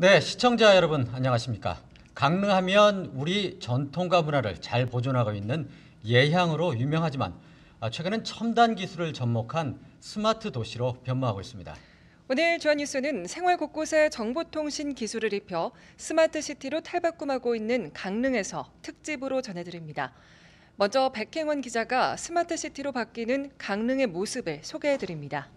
네, 시청자 여러분 안녕하십니까? 강릉하면 우리 전통과 문화를 잘 보존하고 있는 예향으로 유명하지만 아, 최근엔 첨단 기술을 접목한 스마트 도시로 변모하고 있습니다. 오늘 G1 뉴스는 생활 곳곳에 정보통신 기술을 입혀 스마트 시티로 탈바꿈하고 있는 강릉에서 특집으로 전해드립니다. 먼저 백행원 기자가 스마트 시티로 바뀌는 강릉의 모습을 소개해드립니다.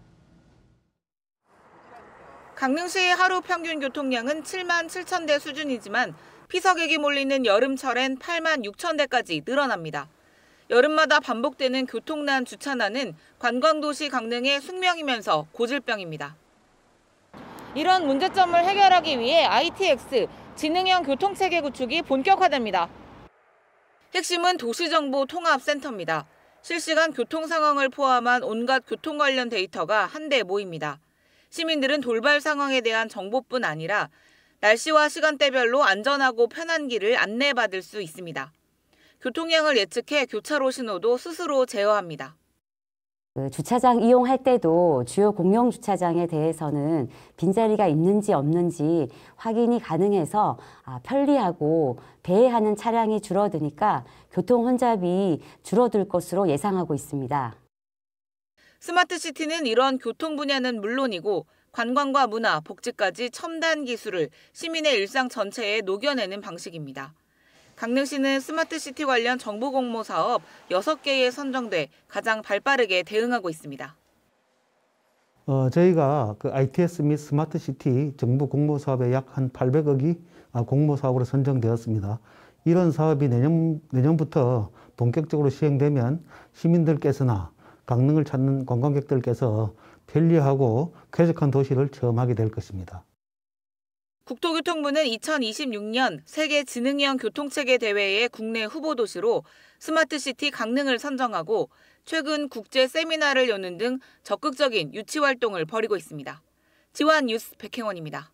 강릉시의 하루 평균 교통량은 7만 7천 대 수준이지만 피서객이 몰리는 여름철엔 8만 6천 대까지 늘어납니다. 여름마다 반복되는 교통난 주차난은 관광도시 강릉의 숙명이면서 고질병입니다. 이런 문제점을 해결하기 위해 ITX 지능형 교통체계 구축이 본격화됩니다. 핵심은 도시정보통합센터입니다. 실시간 교통 상황을 포함한 온갖 교통 관련 데이터가 한데 모입니다. 시민들은 돌발 상황에 대한 정보뿐 아니라 날씨와 시간대별로 안전하고 편한 길을 안내받을 수 있습니다. 교통량을 예측해 교차로 신호도 스스로 제어합니다. 그 주차장 이용할 때도 주요 공용 주차장에 대해서는 빈자리가 있는지 없는지 확인이 가능해서 아, 편리하고 배회하는 차량이 줄어드니까 교통 혼잡이 줄어들 것으로 예상하고 있습니다. 스마트 시티는 이런 교통 분야는 물론이고 관광과 문화, 복지까지 첨단 기술을 시민의 일상 전체에 녹여내는 방식입니다. 강릉시는 스마트 시티 관련 정부 공모 사업 6개에 선정돼 가장 발빠르게 대응하고 있습니다. 어, 저희가 그 ITS 및 스마트 시티 정부 공모 사업에 약 한 800억이 아, 공모 사업으로 선정되었습니다. 이런 사업이 내년, 내년부터 본격적으로 시행되면 시민들께서나 강릉을 찾는 관광객들께서 편리하고 쾌적한 도시를 체험하게 될 것입니다. 국토교통부는 2026년 세계 지능형 교통체계 대회의 국내 후보 도시로 스마트시티 강릉을 선정하고 최근 국제 세미나를 여는 등 적극적인 유치 활동을 벌이고 있습니다. G1 뉴스 백행원입니다.